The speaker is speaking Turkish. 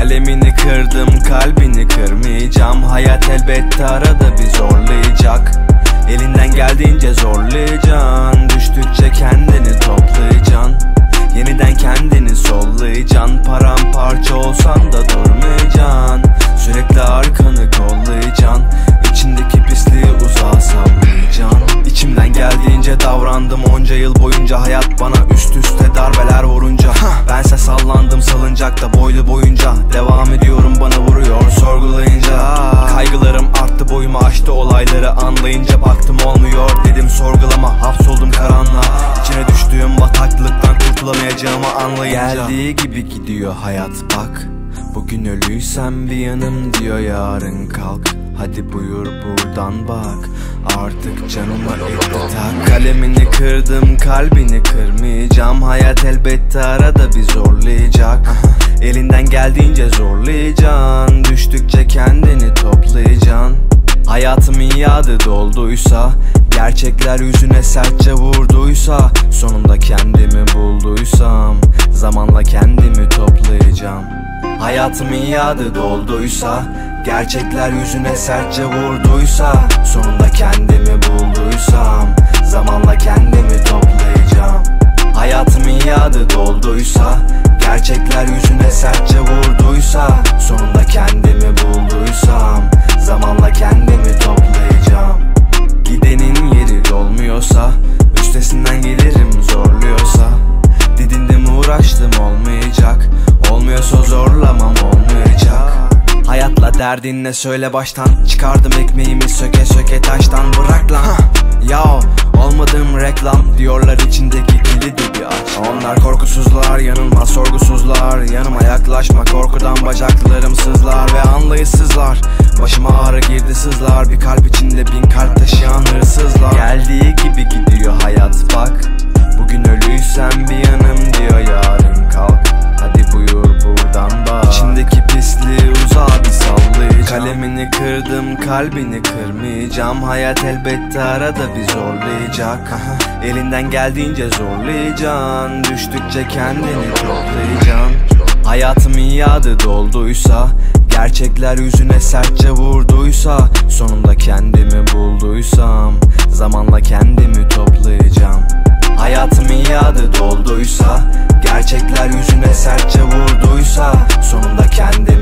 Kalemini kırdım kalbini kırmayacağım. Hayat elbette arada bir zorlayacak. Elinden geldiğince zorlayacaksın. Düştükçe kendini toplayacaksın. Yeniden kendini sollayacaksın. Paramparça olsan da durmayacaksın. Sürekli arkanı kollayacaksın. İçindeki pisliği uzağa sallayacaksın. İçimden geldiğince davrandım. Onca yıl boyunca Hayat bana üst üste darbeler vurunca. Sallandım salıncakta boylu boyunca Devam ediyorum bana vuruyor sorgulayınca. Kaygılarım arttı boyumu aştı olayları anlayınca Baktım olmuyor dedim sorgulama. Hapsoldum karanlığa İçine düştüğüm bataklıktan kurtulamayacağımı anlayınca. Geldiği gibi gidiyor hayat bak. Bugün ölüysem bir yanım diyor yarın kalk. Hadi buyur buradan bak. Artık canıma etti tak Kalemini kırdım kalbini kırmayacağım elbette arada bir zorlayacak. Elinden geldiğince zorlayacaksın. Düştükçe kendini toplayacaksın. Hayatım iade dolduysa Gerçekler yüzüne sertçe vurduysa Sonunda kendimi bulduysam Zamanla kendimi toplayacağım. Hayatım iade dolduysa Gerçekler yüzüne sertçe vurduysa Sonunda kendimi bulduysam Zamanla kendimi zorlamam olmayacak. Hayatla derdin ne söyle baştan. Çıkardım ekmeğimi söke söke taştan. Bırak lan. Ya olmadım reklam Diyorlar içindeki kilidi bir aç. Onlar korkusuzlar yanılmaz sorgusuzlar. Yanıma yaklaşma korkudan bacaklarım sızlar Ve anlayışsızlar. Başıma ağrı girdi sızlar Bir kalp içinde bin kalp taşıyan kalbini kırmayacağım. Hayat elbette arada bir zorlayacak. Elinden geldiğince zorlayacaksın Düştükçe kendini toplayacaksın Hayatım iade dolduysa Gerçekler yüzüne sertçe vurduysa Sonunda kendimi bulduysam Zamanla kendimi toplayacağım. Hayatım iade dolduysa Gerçekler yüzüne sertçe vurduysa Sonunda kendimi